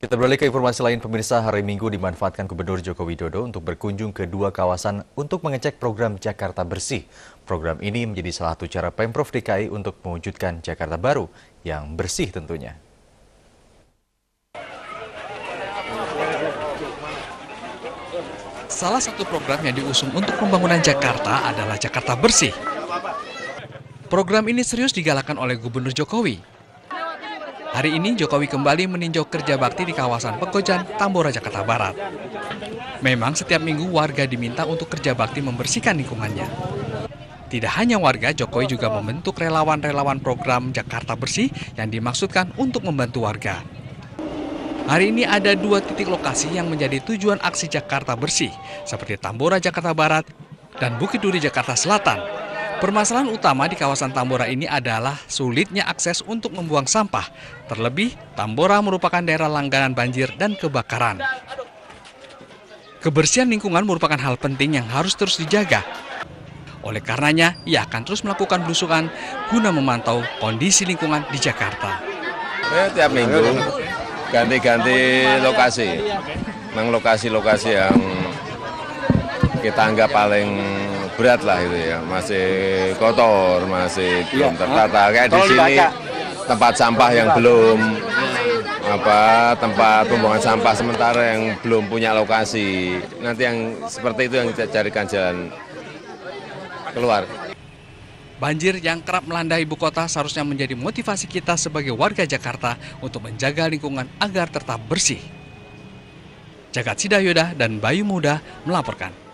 Kita beralih ke informasi lain, pemirsa hari Minggu dimanfaatkan Gubernur Joko Widodo untuk berkunjung ke dua kawasan untuk mengecek program Jakarta Bersih. Program ini menjadi salah satu cara Pemprov DKI untuk mewujudkan Jakarta baru yang bersih tentunya. Salah satu program yang diusung untuk pembangunan Jakarta adalah Jakarta Bersih. Program ini serius digalakan oleh Gubernur Jokowi Hari ini Jokowi kembali meninjau kerja bakti di kawasan Pekojan, Tambora, Jakarta Barat. Memang setiap minggu warga diminta untuk kerja bakti membersihkan lingkungannya. Tidak hanya warga, Jokowi juga membentuk relawan-relawan program Jakarta Bersih yang dimaksudkan untuk membantu warga. Hari ini ada dua titik lokasi yang menjadi tujuan aksi Jakarta Bersih, seperti Tambora, Jakarta Barat, dan Bukit Duri, Jakarta Selatan, Permasalahan utama di kawasan Tambora ini adalah sulitnya akses untuk membuang sampah. Terlebih, Tambora merupakan daerah langganan banjir dan kebakaran. Kebersihan lingkungan merupakan hal penting yang harus terus dijaga. Oleh karenanya, ia akan terus melakukan belusukan guna memantau kondisi lingkungan di Jakarta. Ya, tiap minggu ganti-ganti lokasi. Memang lokasi-lokasi yang kita anggap paling berat lah itu ya, masih kotor, masih iya. belum tertata. Kayak di sini tempat sampah yang belum apa tempat pembuangan sampah sementara yang belum punya lokasi. Nanti yang seperti itu yang kita carikan jalan keluar. Banjir yang kerap melanda ibu kota seharusnya menjadi motivasi kita sebagai warga Jakarta untuk menjaga lingkungan agar tetap bersih. Jagat Sidayoda dan Bayu Muda melaporkan.